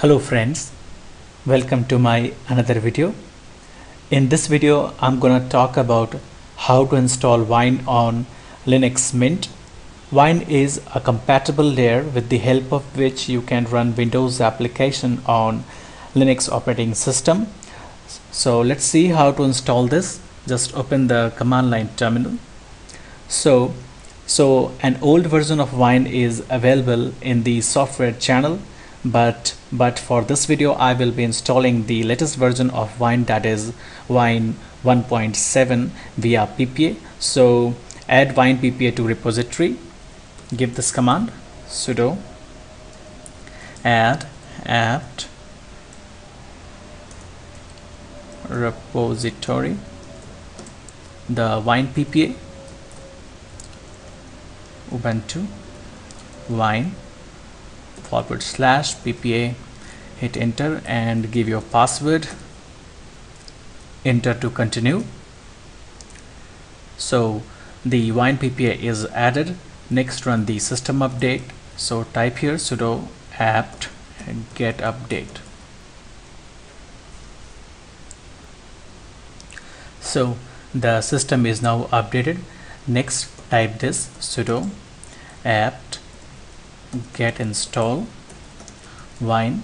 Hello friends, welcome to my another video. In this video, I'm gonna talk about how to install Wine on Linux Mint. Wine is a compatible layer with the help of which you can run Windows application on Linux operating system. So let's see how to install this. Just open the command line terminal. So, so an old version of Wine is available in the software channel but but for this video I will be installing the latest version of Wine that is Wine 1.7 via PPA so add Wine PPA to repository. Give this command sudo add apt repository the Wine PPA Ubuntu Wine forward slash ppa hit enter and give your password. Enter to continue. So the wine ppa is added. Next run the system update. So type here sudo apt get update. So the system is now updated. Next type this sudo apt get install wine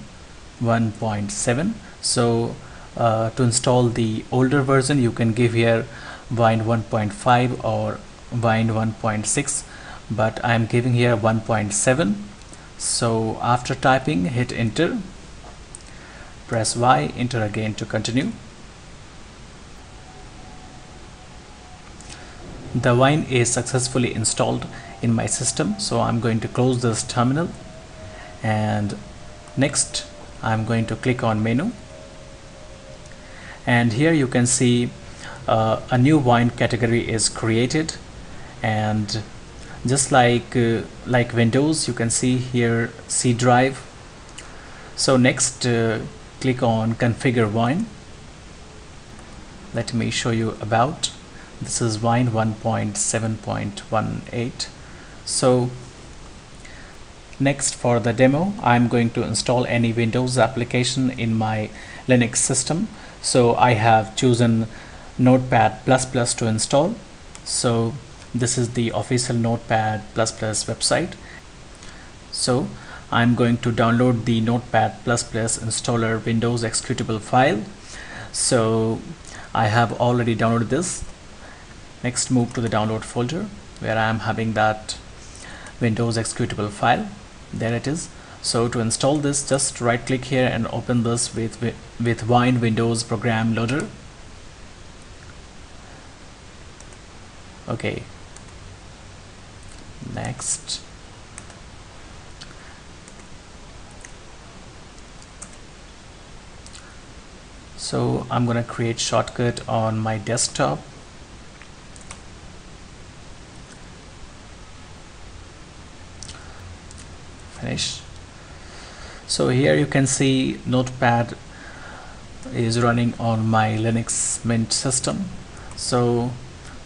1.7 so uh, to install the older version you can give here wine 1.5 or wine 1.6 but I am giving here 1.7 so after typing hit enter. Press Y enter again to continue. The wine is successfully installed in my system so I'm going to close this terminal. And next I'm going to click on menu. And here you can see uh, a new wine category is created. And just like uh, like Windows you can see here C drive. So next uh, click on configure wine. Let me show you about. This is wine 1.7.18 so next for the demo I'm going to install any Windows application in my Linux system. So I have chosen notepad++ to install. So this is the official notepad++ website. So I'm going to download the notepad++ installer Windows executable file. So I have already downloaded this. Next move to the download folder where I am having that Windows executable file there it is. So to install this just right click here and open this with with, Wine Windows program loader. Okay. Next. So I'm gonna create shortcut on my desktop finish so here you can see notepad is running on my Linux Mint system. So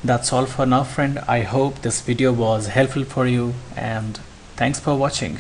that's all for now friend. I hope this video was helpful for you and thanks for watching